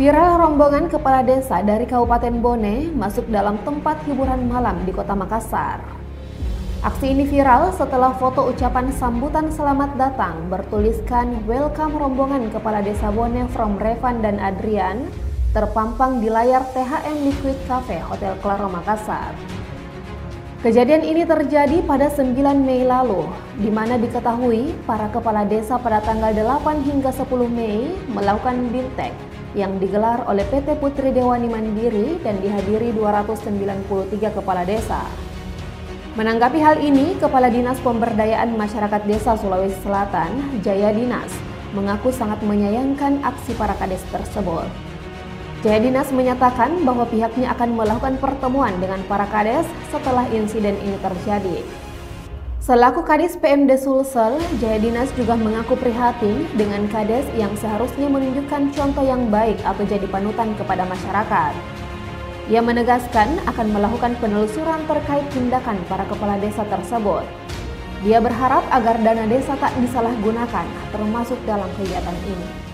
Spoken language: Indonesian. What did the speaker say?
Viral rombongan kepala desa dari Kabupaten Bone masuk dalam tempat hiburan malam di Kota Makassar. Aksi ini viral setelah foto ucapan sambutan selamat datang bertuliskan Welcome rombongan kepala desa Bone from Revan dan Adrian terpampang di layar THM Liquid Cafe Hotel Claro Makassar. Kejadian ini terjadi pada 9 Mei lalu, di mana diketahui para kepala desa pada tanggal 8 hingga 10 Mei melakukan bintek yang digelar oleh PT Putri Dewani Mandiri dan dihadiri 293 kepala desa. Menanggapi hal ini, Kepala Dinas Pemberdayaan Masyarakat Desa Sulawesi Selatan, Jaya Dinas, mengaku sangat menyayangkan aksi para kades tersebut. Jaya Dinas menyatakan bahwa pihaknya akan melakukan pertemuan dengan para kades setelah insiden ini terjadi. Selaku Kadis PMD Sulsel, Jaya Dinas juga mengaku prihatin dengan Kades yang seharusnya menunjukkan contoh yang baik atau jadi panutan kepada masyarakat. Ia menegaskan akan melakukan penelusuran terkait tindakan para kepala desa tersebut. Dia berharap agar dana desa tak disalahgunakan, termasuk dalam kegiatan ini.